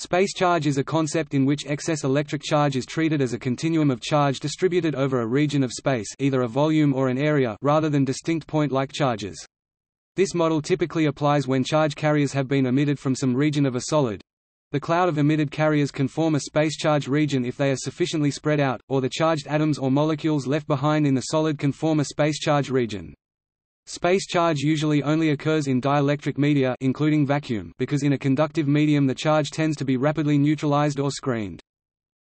Space charge is a concept in which excess electric charge is treated as a continuum of charge distributed over a region of space either a volume or an area rather than distinct point-like charges. This model typically applies when charge carriers have been emitted from some region of a solid. The cloud of emitted carriers can form a space charge region if they are sufficiently spread out, or the charged atoms or molecules left behind in the solid can form a space charge region. Space charge usually only occurs in dielectric media including vacuum because in a conductive medium the charge tends to be rapidly neutralized or screened.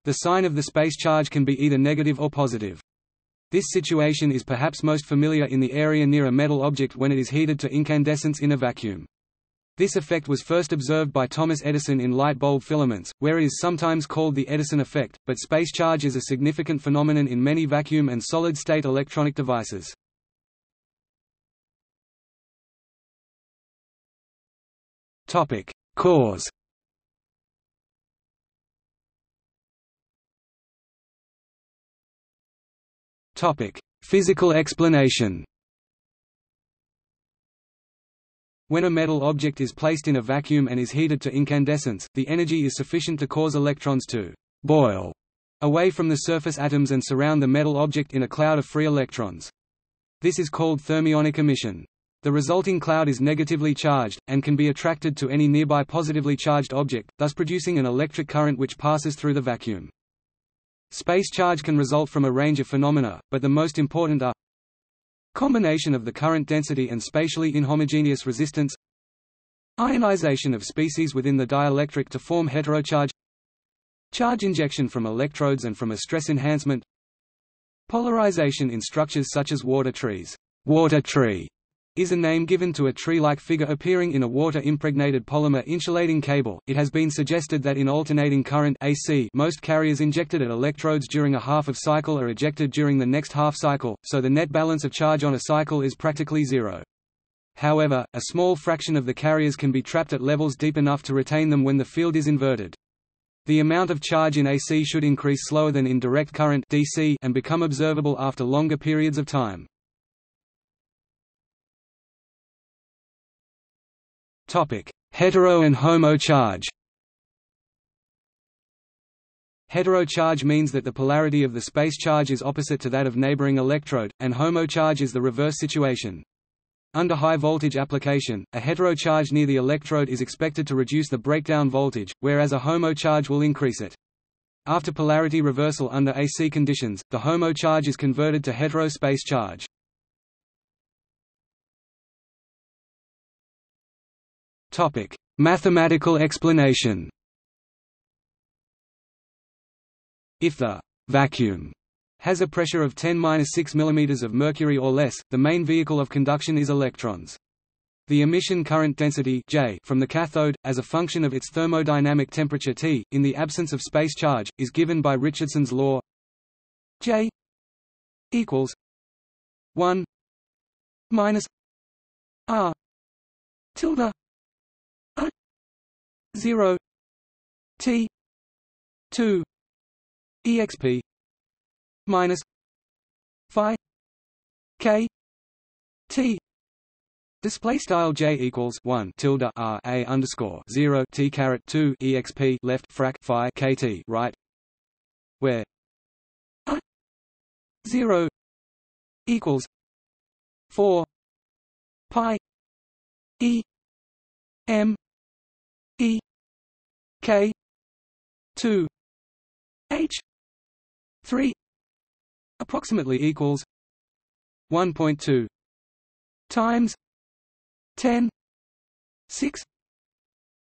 The sign of the space charge can be either negative or positive. This situation is perhaps most familiar in the area near a metal object when it is heated to incandescence in a vacuum. This effect was first observed by Thomas Edison in light bulb filaments, where it is sometimes called the Edison effect, but space charge is a significant phenomenon in many vacuum and solid-state electronic devices. Cause Topic: Physical explanation. When a metal object is placed in a vacuum and is heated to incandescence, the energy is sufficient to cause electrons to boil away from the surface atoms and surround the metal object in a cloud of free electrons. This is called thermionic emission. The resulting cloud is negatively charged, and can be attracted to any nearby positively charged object, thus producing an electric current which passes through the vacuum. Space charge can result from a range of phenomena, but the most important are combination of the current density and spatially inhomogeneous resistance ionization of species within the dielectric to form heterocharge charge injection from electrodes and from a stress enhancement polarization in structures such as water trees water tree is a name given to a tree-like figure appearing in a water-impregnated polymer insulating cable. It has been suggested that in alternating current AC, most carriers injected at electrodes during a half of cycle are ejected during the next half cycle, so the net balance of charge on a cycle is practically zero. However, a small fraction of the carriers can be trapped at levels deep enough to retain them when the field is inverted. The amount of charge in AC should increase slower than in direct current DC and become observable after longer periods of time. Hetero and homo charge. Hetero charge means that the polarity of the space charge is opposite to that of neighboring electrode, and homo charge is the reverse situation. Under high voltage application, a hetero charge near the electrode is expected to reduce the breakdown voltage, whereas a homo charge will increase it. After polarity reversal under AC conditions, the homo charge is converted to hetero space charge. Topic: Mathematical explanation. If the vacuum has a pressure of 10-6 mm of mercury or less, the main vehicle of conduction is electrons. The emission current density J from the cathode, as a function of its thermodynamic temperature T, in the absence of space charge, is given by Richardson's law J equals 1 minus R tilde 0 T 2 exp minus phi k t. Display style j equals one tilde r a underscore zero t caret two exp left frac phi kt right, where a zero equals four pi e m K two H three approximately equals one point two times ten six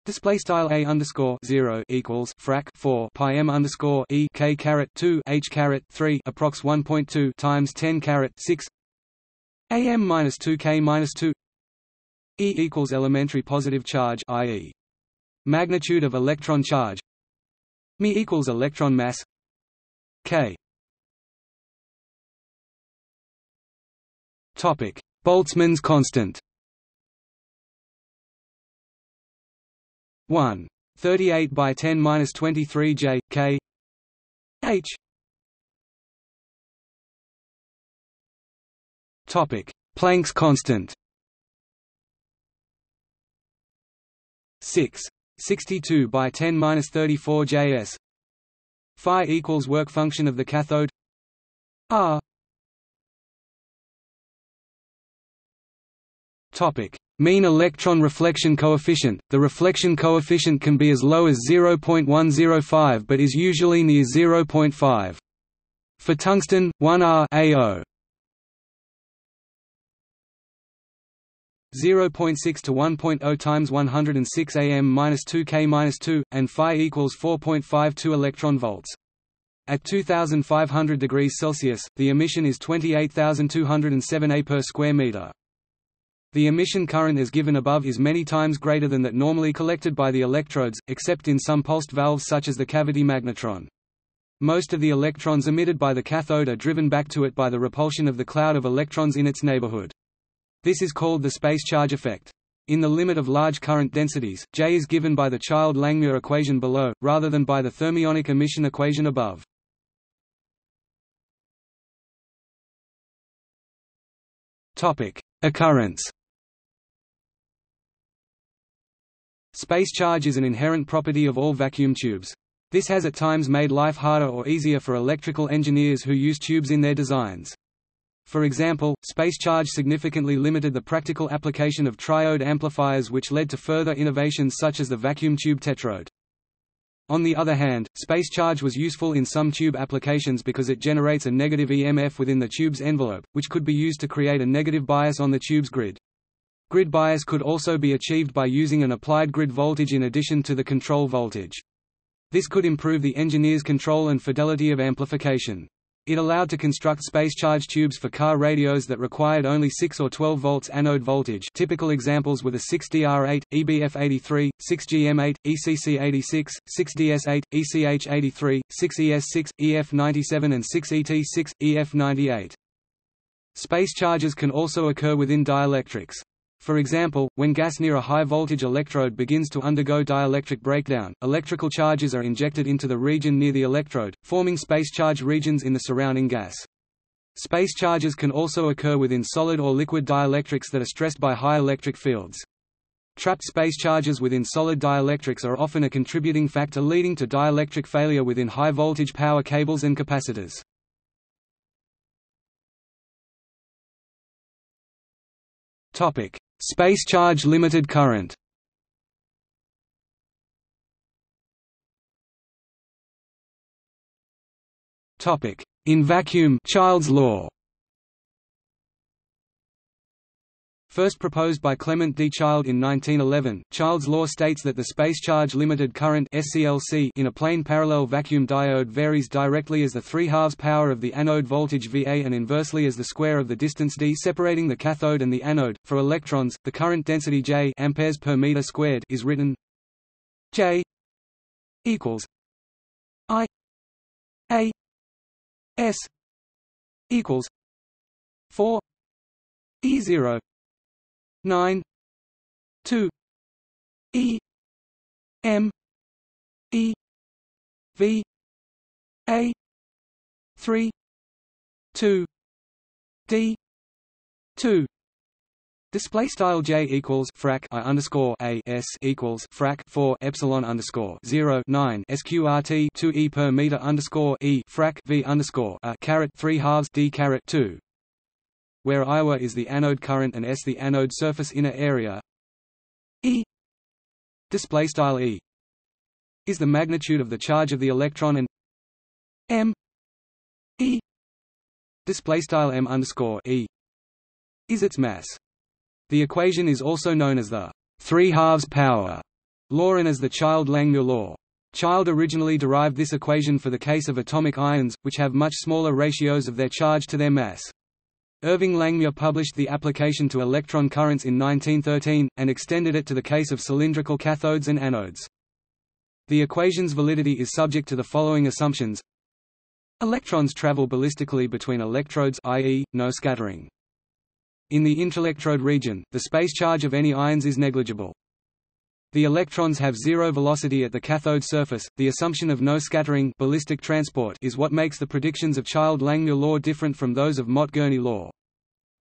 Display style a underscore zero equals frac four pi m underscore e k caret two h caret three approx one point two times ten caret six a m minus two k minus two e equals elementary positive charge, i.e. Magnitude of electron charge. Me equals electron mass. K. Topic. Boltzmann's constant. 1 38 by 10 minus 23 J K. H. Topic. Planck's constant. 6 62 by 10 minus 34 Js. Phi equals work function of the cathode. R. Topic: Mean electron reflection coefficient. The reflection coefficient can be as low as 0.105 but is usually near 0.5. For tungsten, 1R AO 0.6 to 1.0 times 106 am minus 2 k minus 2, and phi equals 4.52 electron volts. At 2,500 degrees Celsius, the emission is 28,207 A per square meter. The emission current as given above is many times greater than that normally collected by the electrodes, except in some pulsed valves such as the cavity magnetron. Most of the electrons emitted by the cathode are driven back to it by the repulsion of the cloud of electrons in its neighborhood. This is called the space charge effect. In the limit of large current densities, J is given by the Child-Langmuir equation below, rather than by the thermionic emission equation above. Occurrence Space charge is an inherent property of all vacuum tubes. This has at times made life harder or easier for electrical engineers who use tubes in their designs. For example, space charge significantly limited the practical application of triode amplifiers which led to further innovations such as the vacuum tube tetrode. On the other hand, space charge was useful in some tube applications because it generates a negative EMF within the tube's envelope, which could be used to create a negative bias on the tube's grid. Grid bias could also be achieved by using an applied grid voltage in addition to the control voltage. This could improve the engineer's control and fidelity of amplification. It allowed to construct space charge tubes for car radios that required only 6 or 12 volts anode voltage typical examples were the 6DR8, EBF83, 6GM8, ECC86, 6DS8, ECH83, 6ES6, EF97 and 6ET6, EF98. Space charges can also occur within dielectrics. For example, when gas near a high-voltage electrode begins to undergo dielectric breakdown, electrical charges are injected into the region near the electrode, forming space charge regions in the surrounding gas. Space charges can also occur within solid or liquid dielectrics that are stressed by high electric fields. Trapped space charges within solid dielectrics are often a contributing factor leading to dielectric failure within high-voltage power cables and capacitors. Topic: Space charge limited current. In vacuum Child's law First proposed by Clement D. Child in 1911, Child's law states that the space charge limited current (SCLC) in a plane parallel vacuum diode varies directly as the 3 halves power of the anode voltage VA and inversely as the square of the distance d separating the cathode and the anode. For electrons, the current density J amperes per meter squared is written J equals I A S equals 4 E0 9 2 e m e v a 3 2 d 2 Display style j equals frac i underscore a s equals frac four epsilon underscore zero nine sqrt two e per meter underscore e frac v underscore a caret three halves d caret two where Iowa is the anode current and S the anode surface inner area E display style E is the magnitude of the charge of the electron and M E display style M underscore E is its mass. The equation is also known as the 3 halves power law and as the Child-Langmuir law. Child originally derived this equation for the case of atomic ions, which have much smaller ratios of their charge to their mass. Irving Langmuir published the application to electron currents in 1913, and extended it to the case of cylindrical cathodes and anodes. The equation's validity is subject to the following assumptions. Electrons travel ballistically between electrodes i.e., no scattering. In the interelectrode region, the space charge of any ions is negligible. The electrons have zero velocity at the cathode surface. The assumption of no scattering ballistic transport is what makes the predictions of Child-Langmuir law different from those of Mott-Gurney law.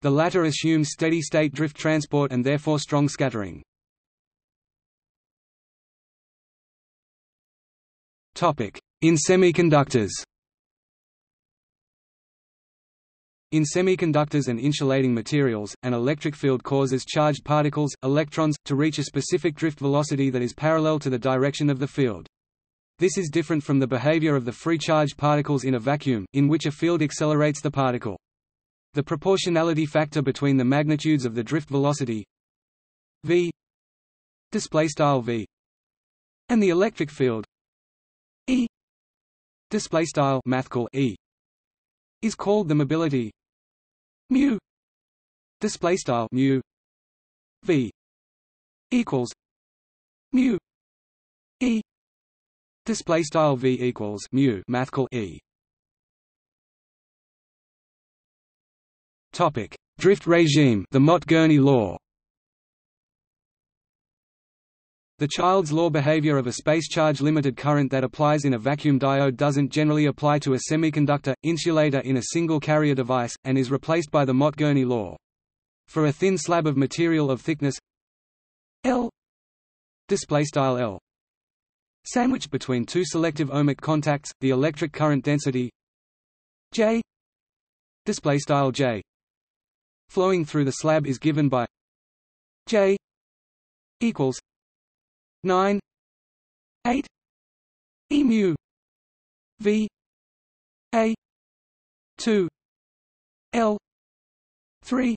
The latter assumes steady-state drift transport and therefore strong scattering. Topic: In semiconductors. In semiconductors and insulating materials, an electric field causes charged particles, electrons, to reach a specific drift velocity that is parallel to the direction of the field. This is different from the behavior of the free charged particles in a vacuum, in which a field accelerates the particle. The proportionality factor between the magnitudes of the drift velocity v v and the electric field e mathcal e is called the mobility mu display style mu v equals mu e display style v equals mu mathcal e. Topic. Drift regime. The Mott-Gurney law The Child's law behavior of a space charge limited current that applies in a vacuum diode doesn't generally apply to a semiconductor, insulator in a single carrier device, and is replaced by the Mott-Gurney law. For a thin slab of material of thickness L L sandwiched between two selective ohmic contacts, the electric current density J J flowing through the slab is given by J equals 9 8 e mu v a 2 l 3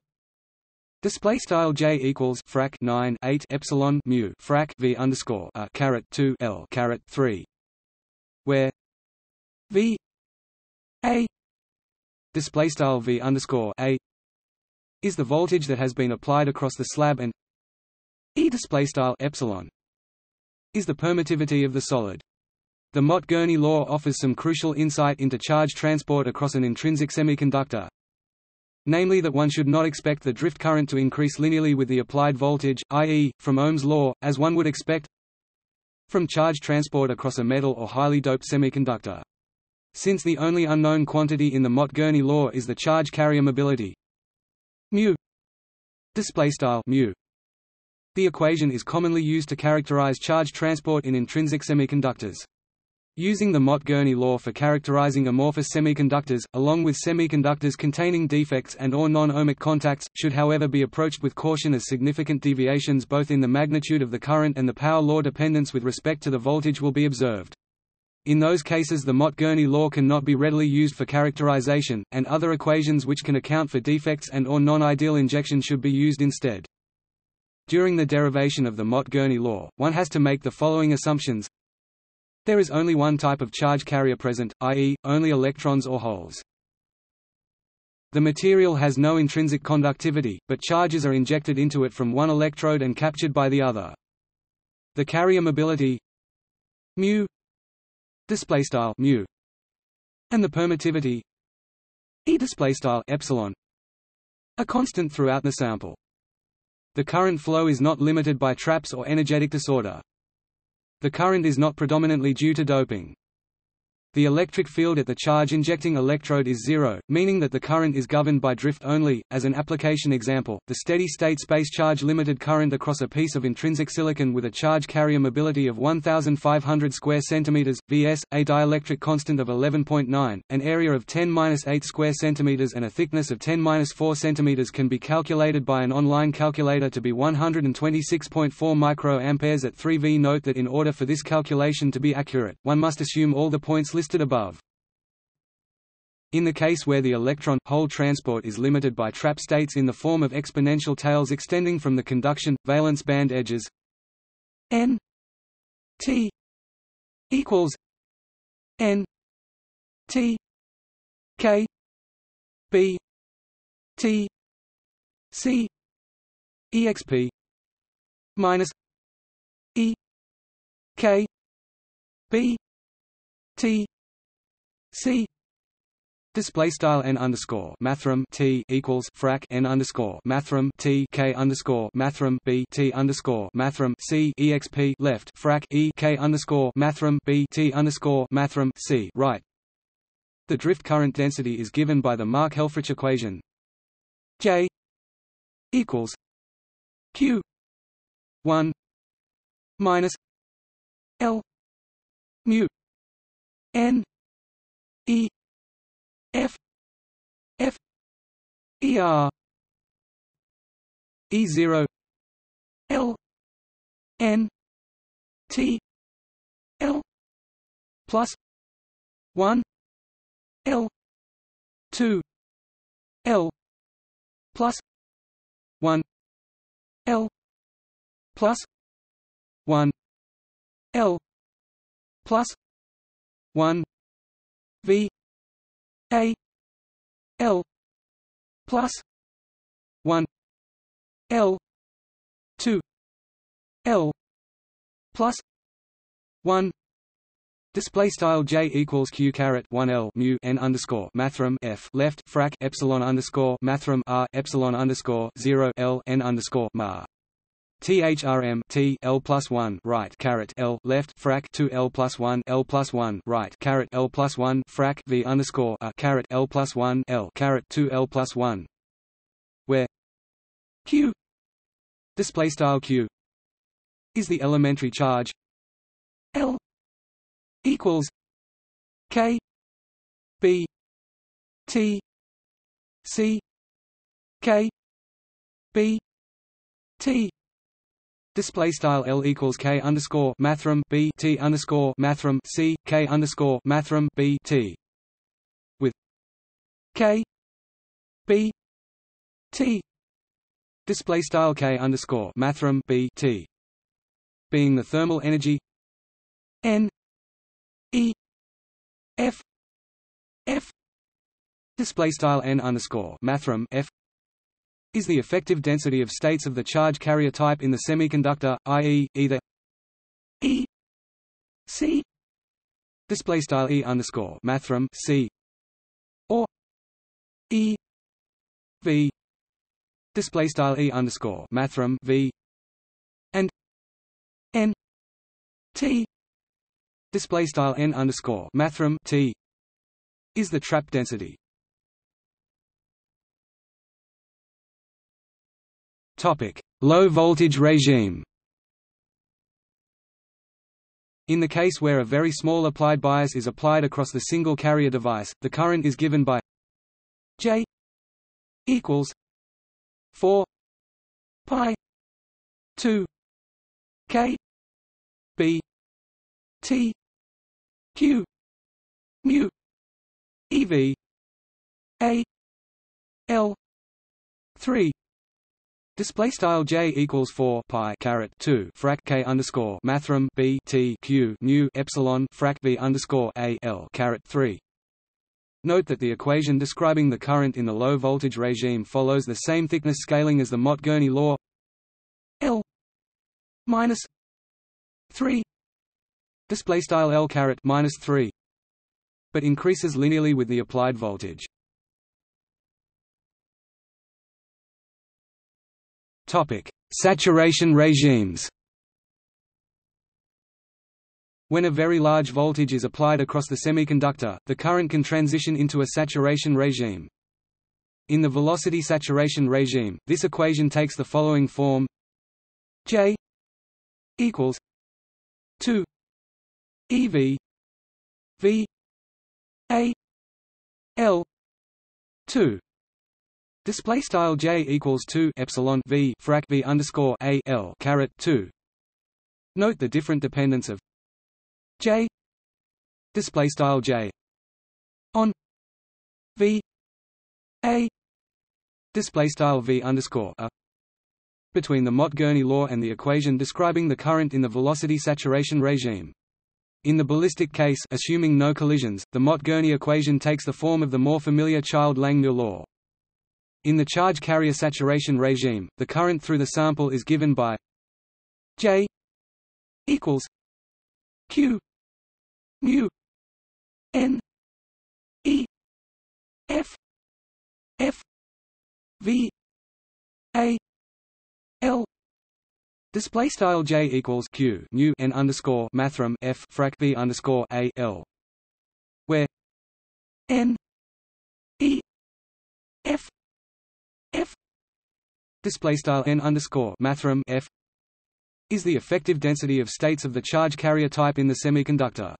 Display style j equals frac 9 8 epsilon mu frac v underscore a caret 2 l caret 3, where v a display style v underscore a is the voltage that has been applied across the slab and e display style epsilon is the permittivity of the solid. The Mott-Gurney law offers some crucial insight into charge transport across an intrinsic semiconductor, namely that one should not expect the drift current to increase linearly with the applied voltage, i.e., from Ohm's law, as one would expect from charge transport across a metal or highly doped semiconductor. Since the only unknown quantity in the Mott-Gurney law is the charge carrier mobility mu mu the equation is commonly used to characterize charge transport in intrinsic semiconductors. Using the Mott-Gurney law for characterizing amorphous semiconductors, along with semiconductors containing defects and or non-ohmic contacts, should however be approached with caution as significant deviations both in the magnitude of the current and the power law dependence with respect to the voltage will be observed. In those cases the Mott-Gurney law cannot be readily used for characterization, and other equations which can account for defects and or non-ideal injection should be used instead. During the derivation of the Mott-Gurney law, one has to make the following assumptions. There is only one type of charge carrier present, i.e., only electrons or holes. The material has no intrinsic conductivity, but charges are injected into it from one electrode and captured by the other. The carrier mobility mu mu and the permittivity e epsilon are constant throughout the sample. The current flow is not limited by traps or energetic disorder. The current is not predominantly due to doping. The electric field at the charge-injecting electrode is zero, meaning that the current is governed by drift only. As an application example, the steady-state space charge limited current across a piece of intrinsic silicon with a charge carrier mobility of 1,500 square centimeters (vs), a dielectric constant of 11.9, an area of 10^-8 square centimeters, and a thickness of 10^-4 centimeters can be calculated by an online calculator to be 126.4 microamperes at 3V. Note that in order for this calculation to be accurate, one must assume all the points listed above. In the case where the electron-hole transport is limited by trap states in the form of exponential tails extending from the conduction, valence band edges n t equals n t k b t c exp minus e k b t c Display style n underscore mathrm t equals frac n underscore mathrm t k underscore mathrm b t underscore mathrm c exp left frac e k underscore mathrm b t underscore mathrm c right. The drift current density is given by the Mark-Helfrich equation J equals q one minus L mu N E F F E R E zero L N T L plus one L two L plus one L plus one L plus one V A L plus one L two L plus one Display style j equals q caret one l mu n underscore mathrm f left frac epsilon underscore mathrm r epsilon underscore zero l n underscore mar THRM T L plus one right caret L left frac two L plus one L plus one right caret L plus one frac V underscore a caret L plus one L caret two L plus one. Where Q display style Q is the elementary charge L equals K B T C K B T Display style L equals K underscore mathrm B T underscore mathrm C K underscore mathrm B T. With K B T. Display style K underscore mathrm B T. Being the thermal energy N E F F. Display style N underscore mathram F is the effective density of states of the charge carrier type in the semiconductor, i.e., either E C display style E underscore mathrm C or E V display style E underscore mathrm V and N T display style N underscore mathrm T is the trap density. Low voltage regime. In the case where a very small applied bias is applied across the single carrier device, the current is given by J equals 4 pi 2 K B T Q mu EV A L 3 Display style j equals four pi caret two frac k underscore mathrm b t q mu epsilon frac v underscore a l caret three. Note that the equation describing the current in the low voltage regime follows the same thickness scaling as the Mott-Gurney law. L minus three display style L caret minus three, but increases linearly with the applied voltage. Saturation regimes. When a very large voltage is applied across the semiconductor, the current can transition into a saturation regime. In the velocity saturation regime, this equation takes the following form: J equals 2 EV V A L 2 Display style j equals two epsilon v frac v underscore a l caret two. Note the different dependence of j display style j on v a display style v underscore a between the Mott-Gurney law and the equation describing the current in the velocity saturation regime. In the ballistic case assuming no collisions, the Mott-Gurney equation takes the form of the more familiar Child-Langmuir law. In the charge carrier saturation regime, the current through the sample is given by J equals Q mu N E F F V A L. Display style j equals q mu n underscore mathrm f frac v underscore a l, where n e f f display style n underscore mathrm f is the effective density of states of the charge carrier type in the semiconductor.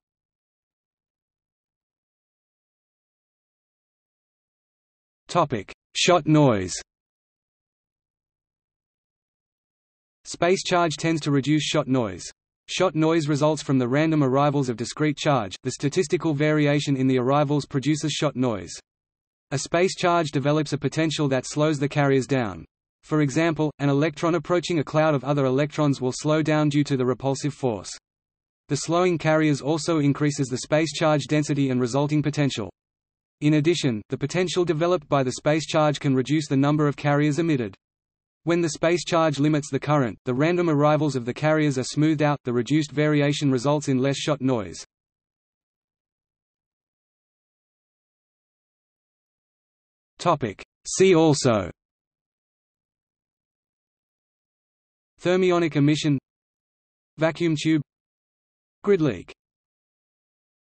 Topic: Shot noise. Space charge tends to reduce shot noise. Shot noise results from the random arrivals of discrete charge. The statistical variation in the arrivals produces shot noise. A space charge develops a potential that slows the carriers down. For example, an electron approaching a cloud of other electrons will slow down due to the repulsive force. The slowing carriers also increases the space charge density and resulting potential. In addition, the potential developed by the space charge can reduce the number of carriers emitted. When the space charge limits the current, the random arrivals of the carriers are smoothed out, the reduced variation results in less shot noise. See also. Thermionic emission. Vacuum tube. Grid leak